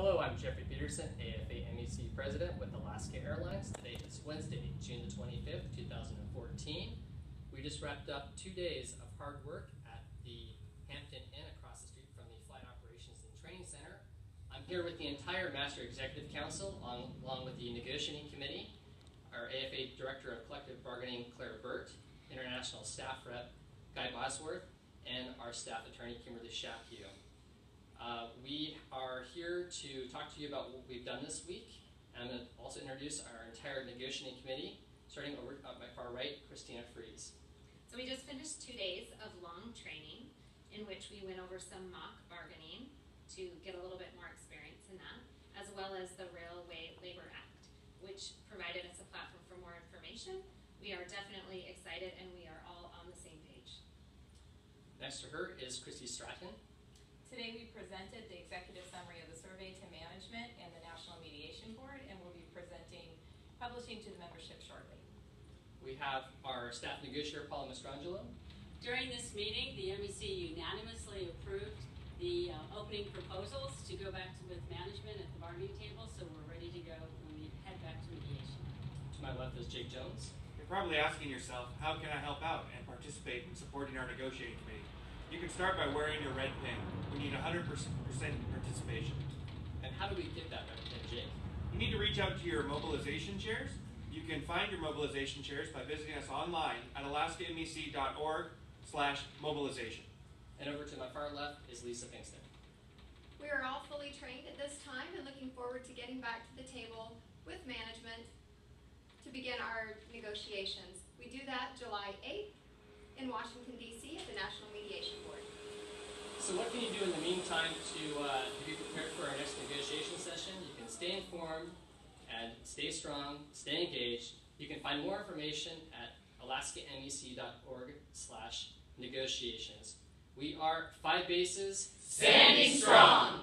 Hello, I'm Jeffrey Peterson, AFA MEC President with Alaska Airlines. Today is Wednesday, June the 25th, 2014. We just wrapped up two days of hard work at the Hampton Inn across the street from the Flight Operations and Training Center. I'm here with the entire Master Executive Council, along, along with the Negotiating Committee, our AFA Director of Collective Bargaining, Claire Burt, International Staff Rep, Guy Bosworth, and our Staff Attorney, Kimberly Shaphew. Uh, to talk to you about what we've done this week. and also introduce our entire negotiating committee, starting over uh, at my far right, Christina Fries. So we just finished two days of long training in which we went over some mock bargaining to get a little bit more experience in that, as well as the Railway Labor Act, which provided us a platform for more information. We are definitely excited and we are all on the same page. Next to her is Christy Stratton. Today we presented the executive summary of the survey to management and the National Mediation Board, and we'll be presenting, publishing to the membership shortly. We have our staff negotiator, Paula Mastrangelo. During this meeting, the MEC unanimously approved the uh, opening proposals to go back to with management at the bargaining table, so we're ready to go when we head back to mediation. To my left is Jake Jones. You're probably asking yourself, how can I help out and participate in supporting our negotiating committee? You can start by wearing your red pin. We need 100% participation. And how do we get that red pin, Jake? You need to reach out to your mobilization chairs. You can find your mobilization chairs by visiting us online at alaskamec.org slash mobilization. And over to my far left is Lisa Pinkston. We are all fully trained at this time and looking forward to getting back to the table with management to begin our negotiations. We do that July 8th in Washington, D.C. at the National Mediation Board. So what can you do in the meantime to, uh, to be prepared for our next negotiation session? You can stay informed and stay strong, stay engaged. You can find more information at alaskamec.org slash negotiations. We are five bases. Standing strong.